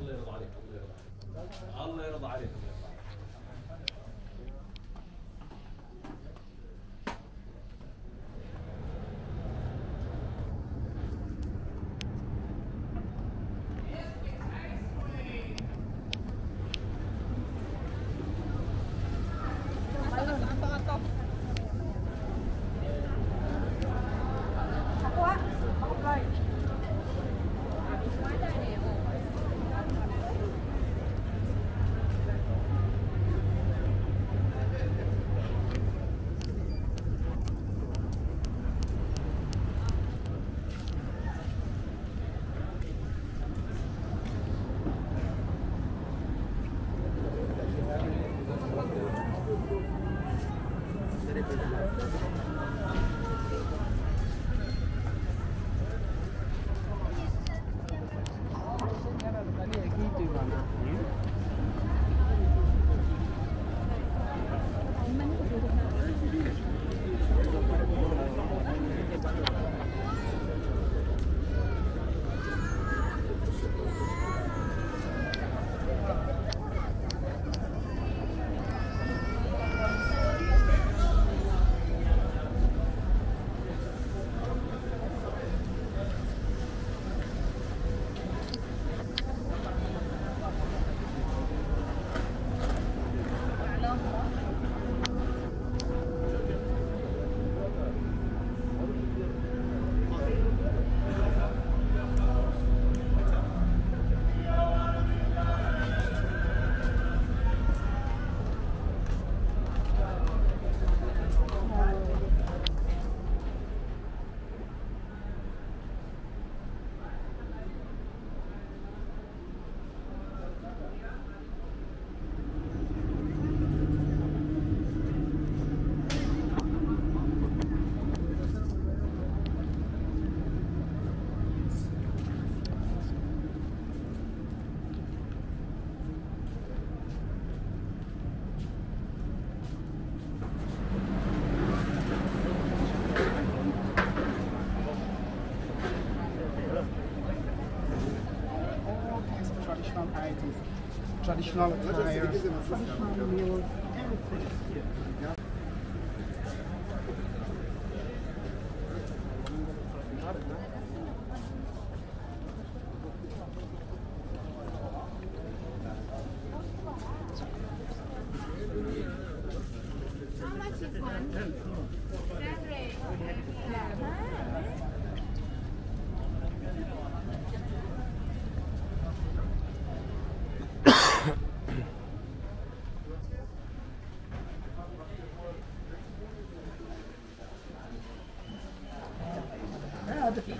الله يرضى عليك الله يرضى عليك الله يرضى عليك dişini.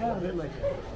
a bit like that.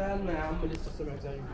إحنا لسالنا يا عم لسه سمعت أيوة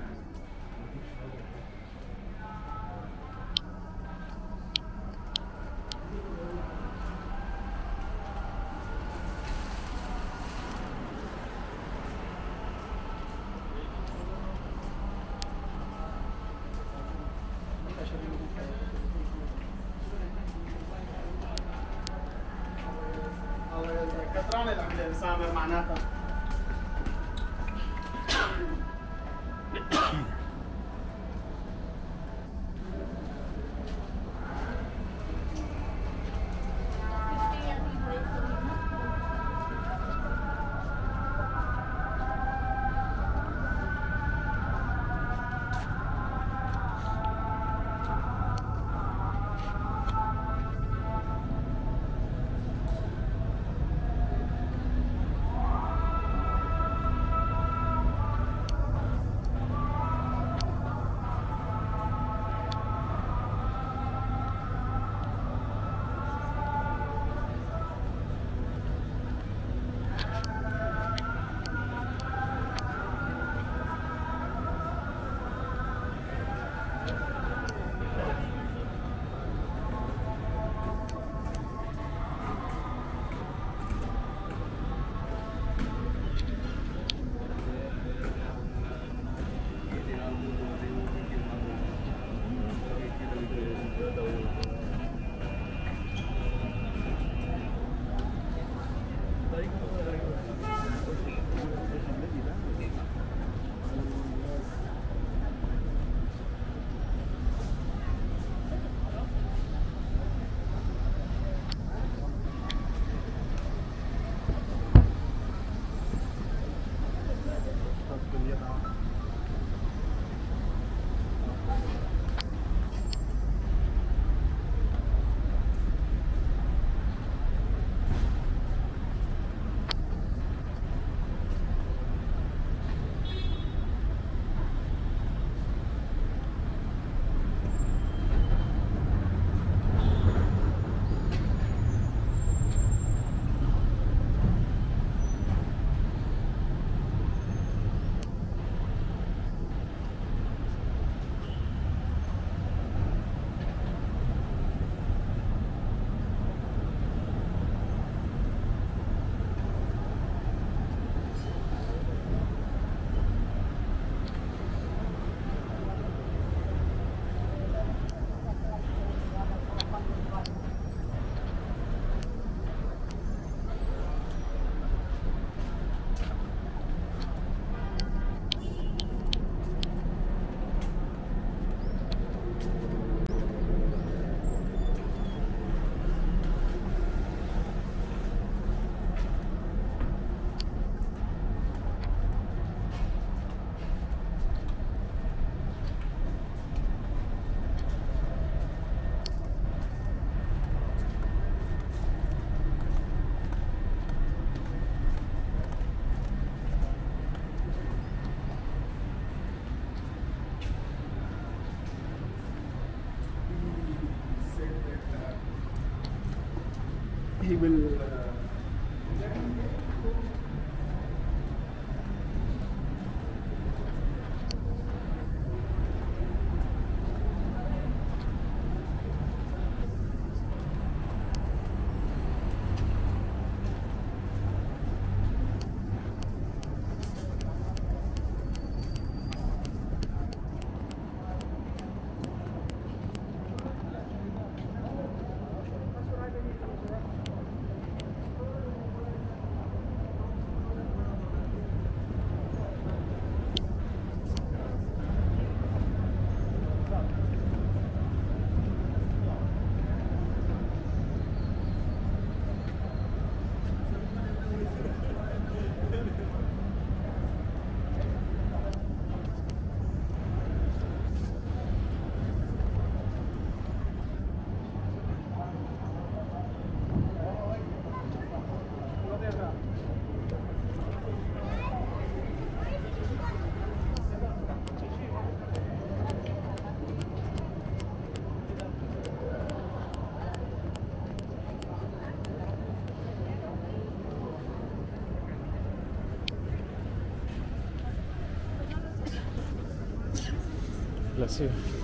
Bless you.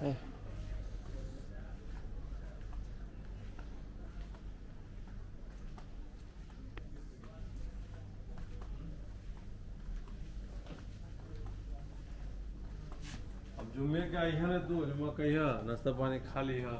Hey. जुम्मे का यहाँ तो जुम्मा कहिया नाश्ता पानी खाली लिया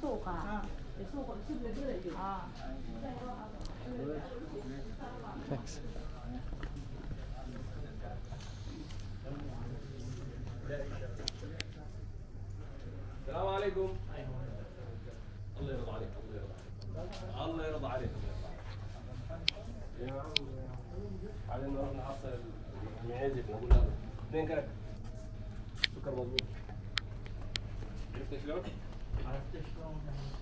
suuqa cusub la gelayo thanks. السلام عليكم الله يرضى عليك الله يرضى عليك الله يرضى عليك بعدين نروح نحصل المعازف نقول له اثنين كرك سكر مظبوط عرفت شلون؟ left this room and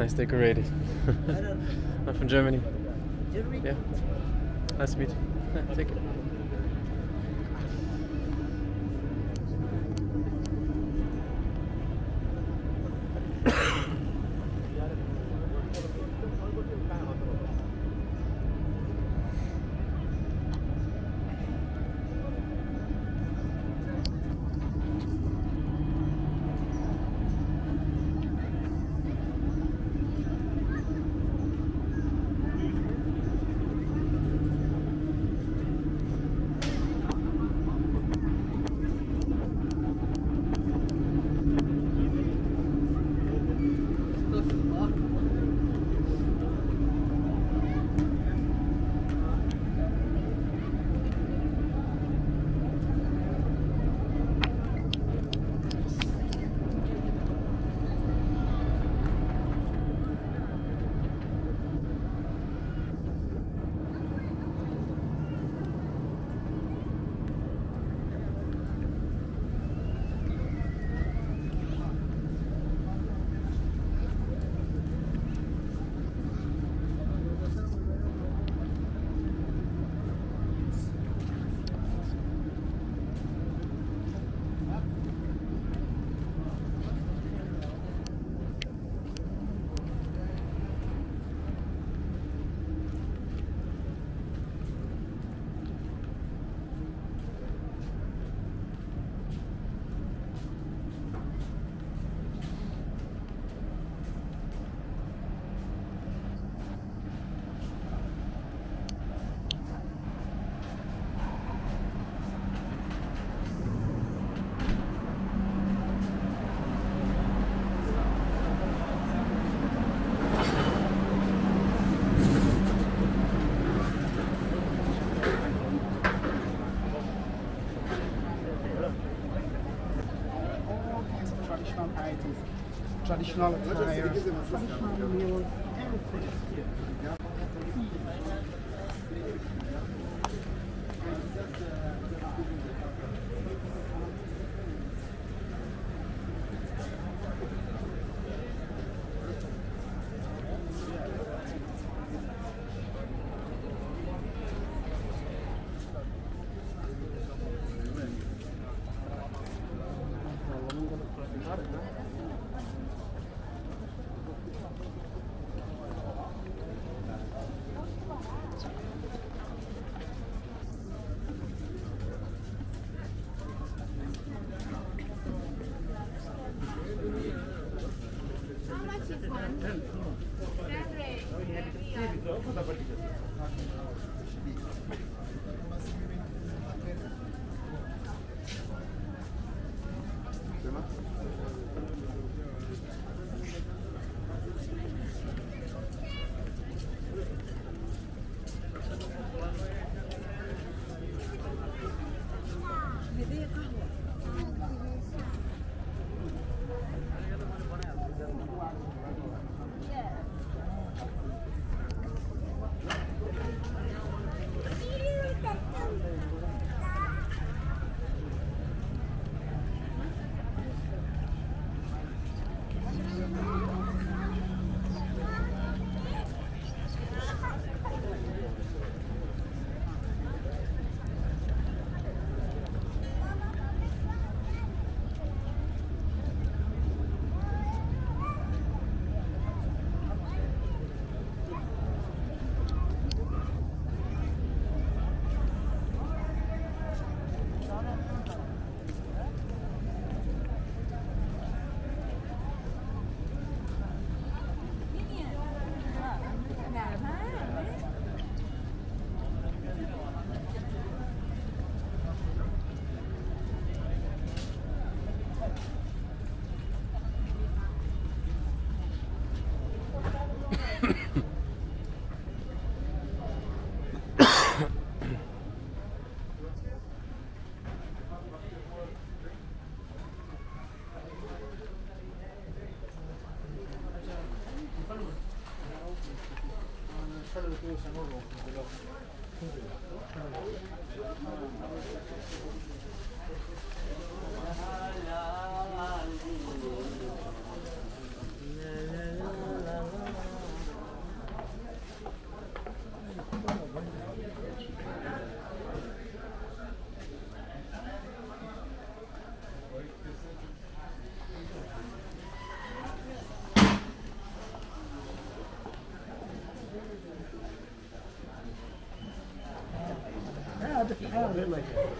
Nice decorated. I'm from Germany. Germany? Yeah. Nice to meet you. Take it. için aldık. 这个 was a 回来 Oh.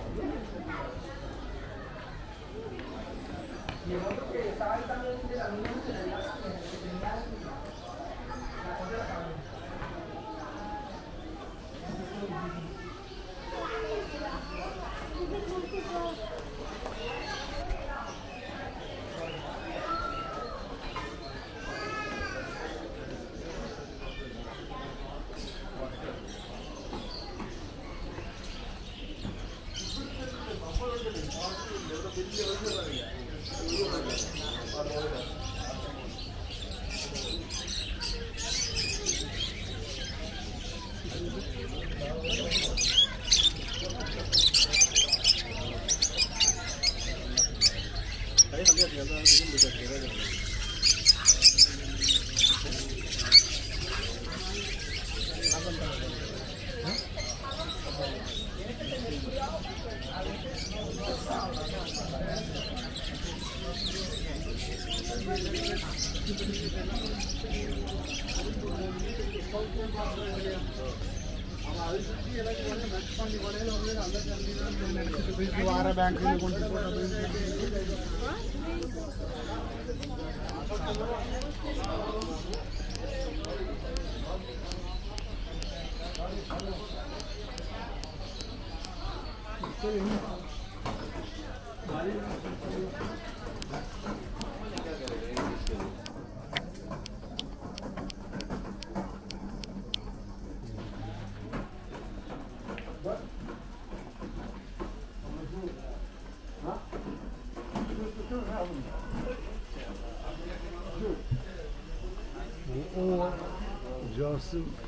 próximo.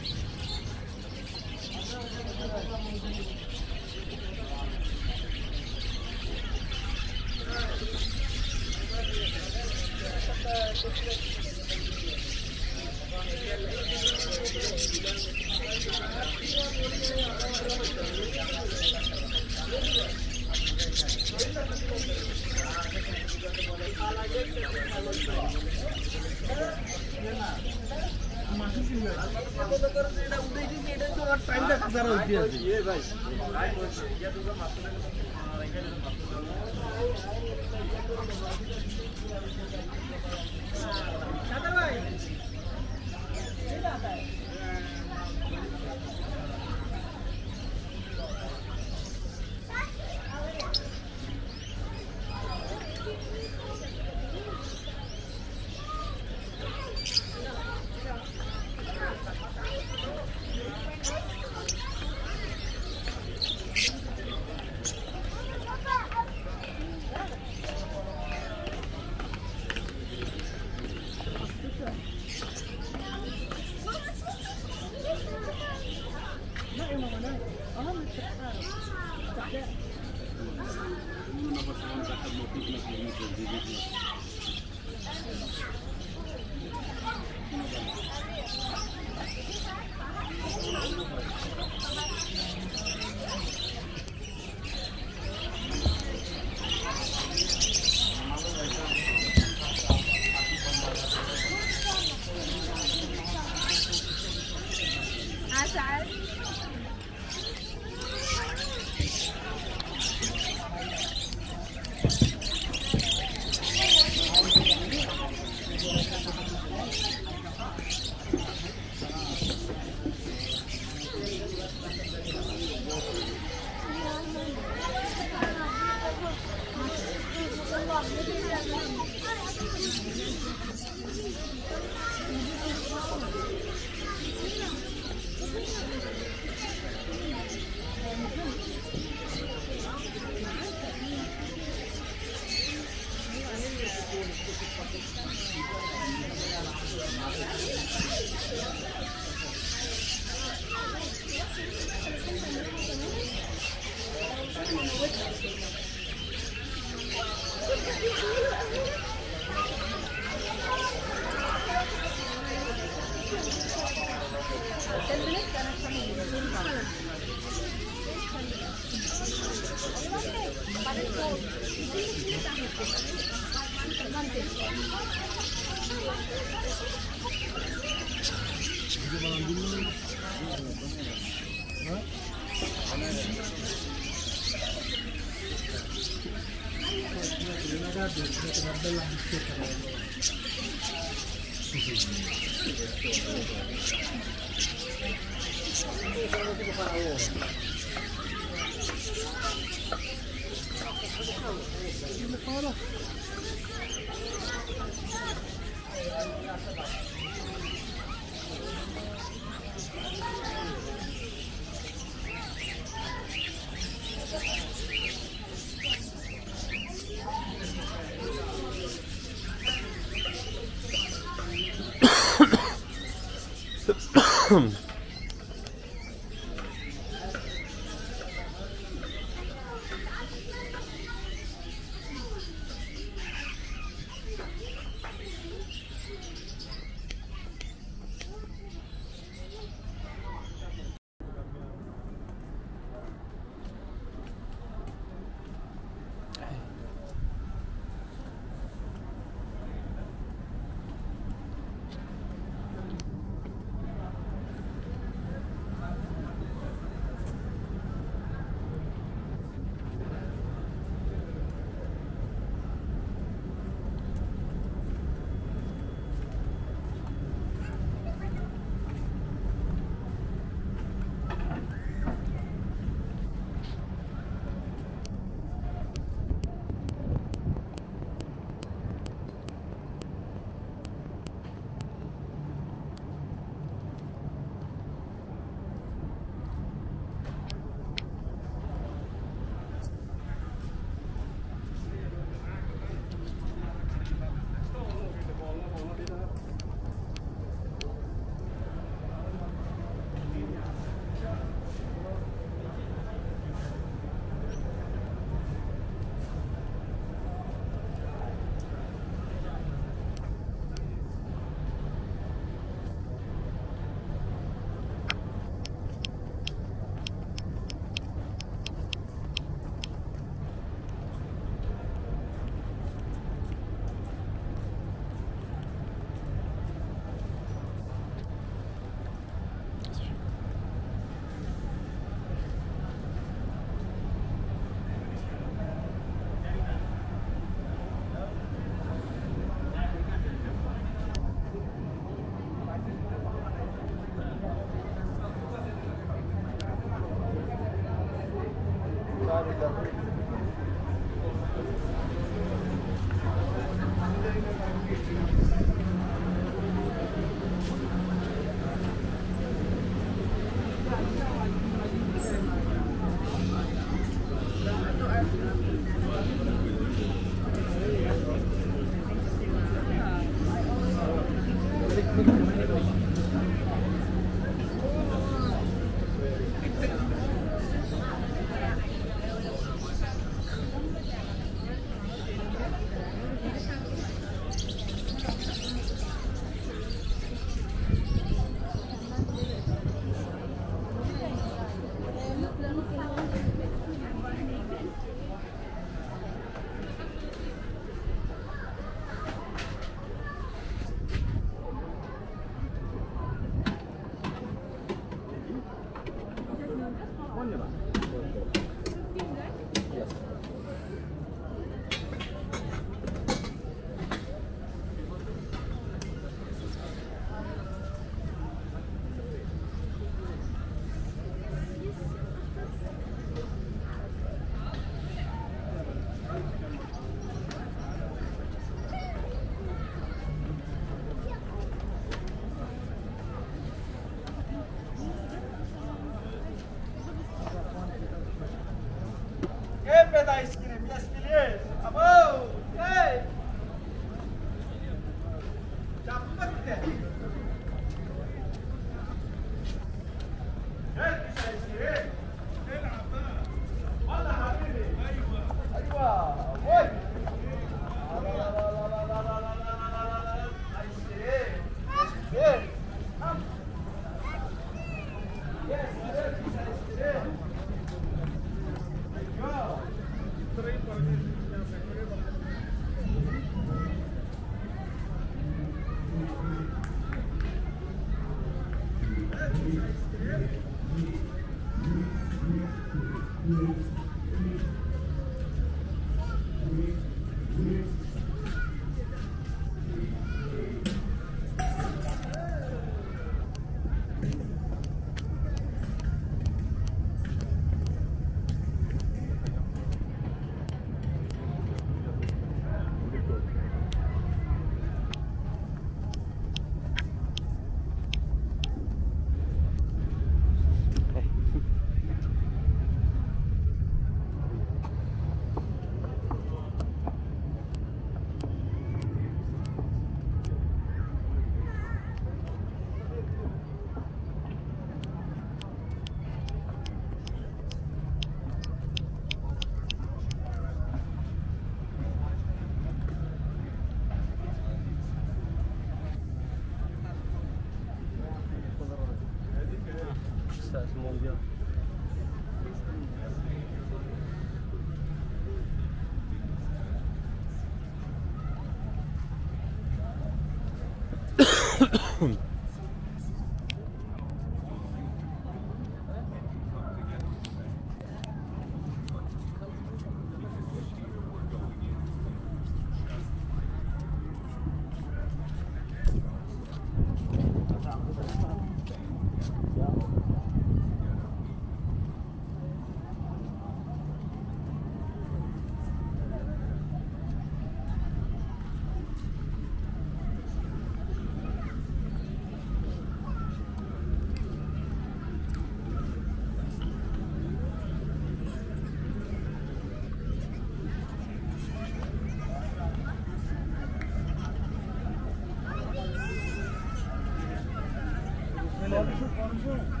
Konuşuyor, konuşuyor.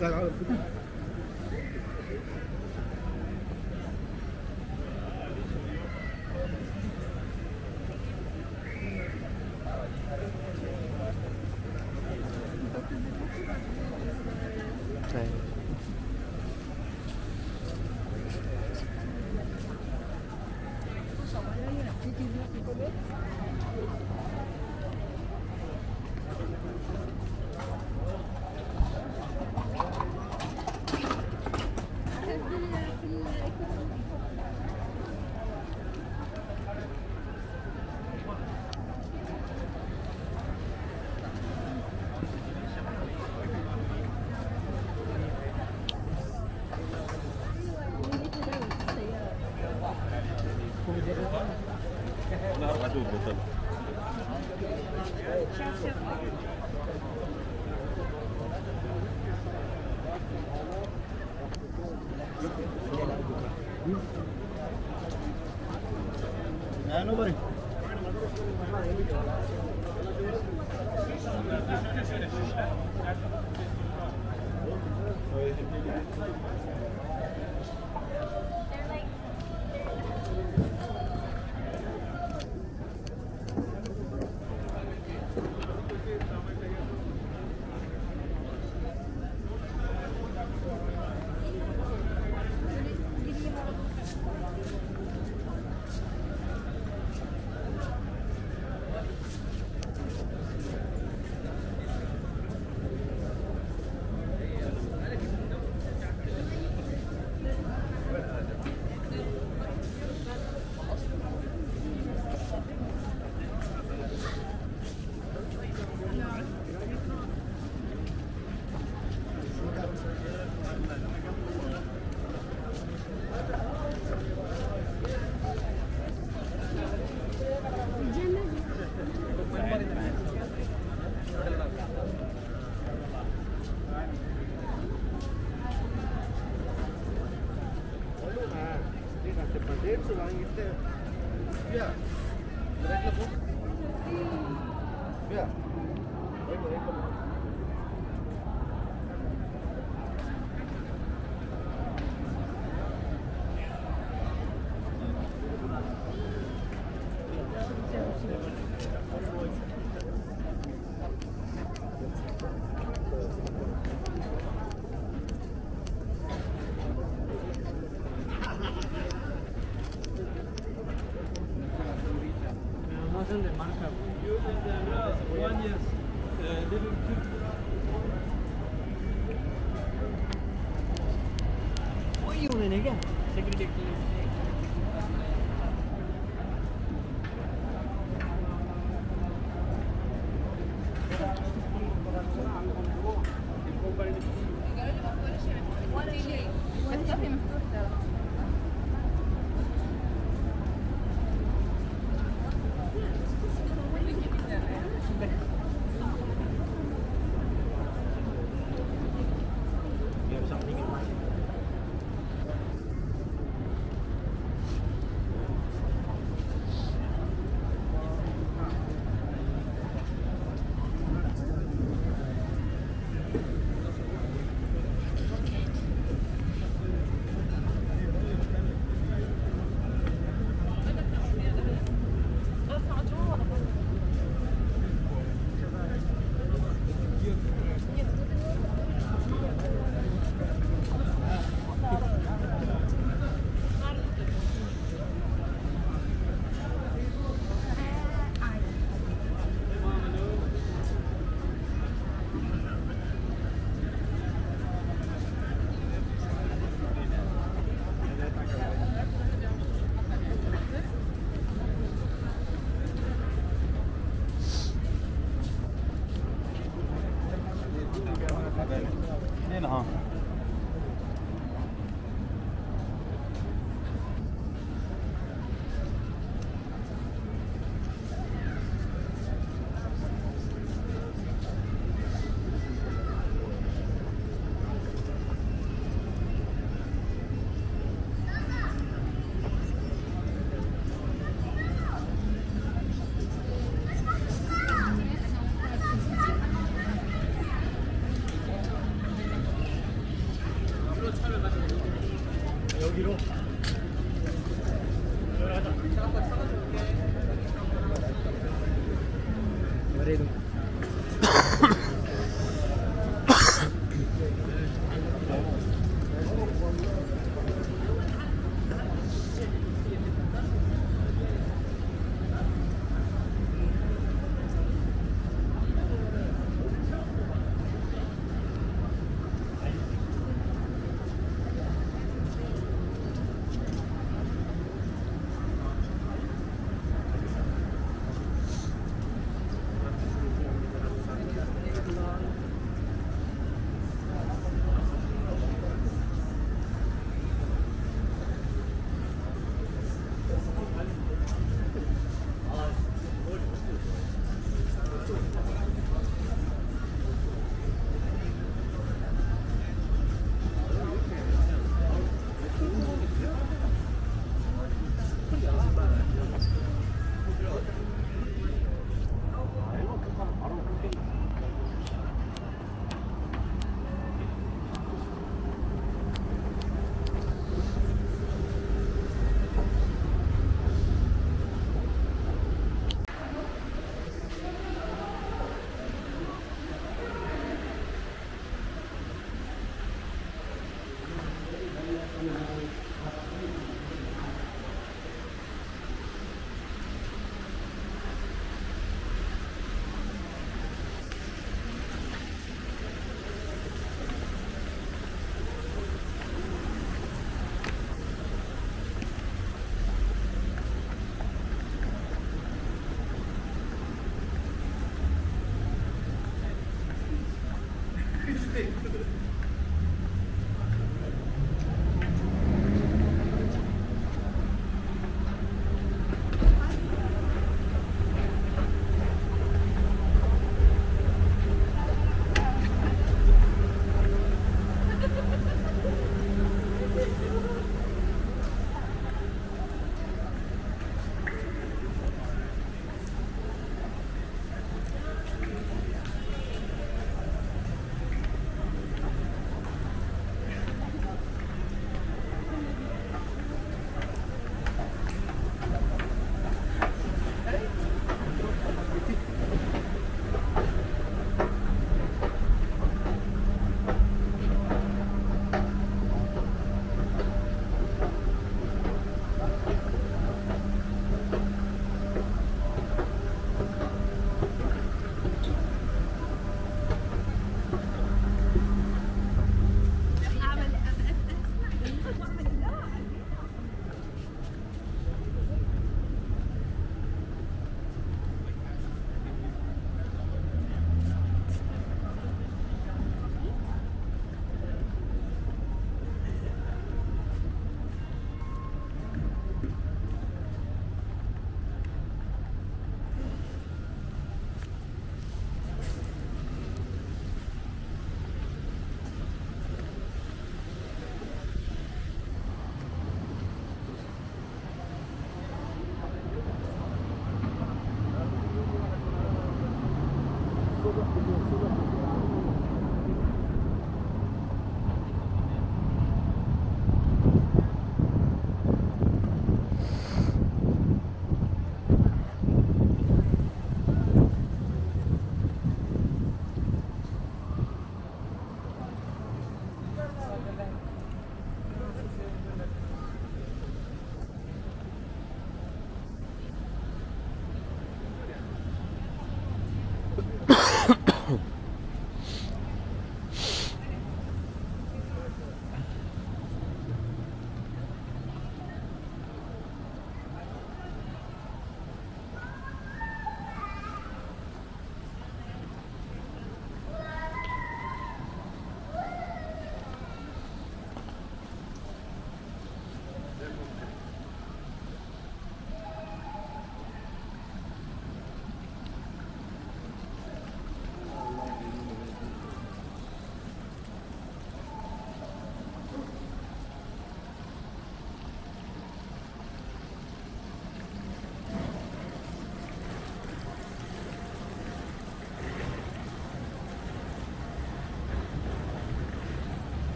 sagen, Nobody.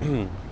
mm